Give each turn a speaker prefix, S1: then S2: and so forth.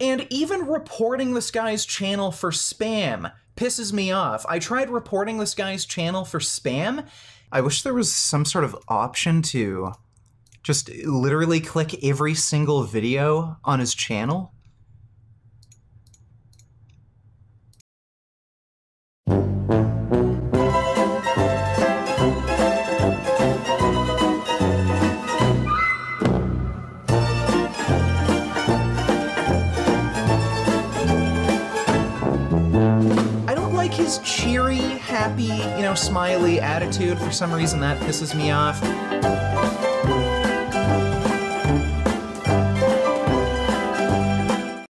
S1: And even reporting this guy's channel for spam pisses me off. I tried reporting this guy's channel for spam. I wish there was some sort of option to just literally click every single video on his channel. His cheery, happy, you know, smiley attitude. For some reason, that pisses me off.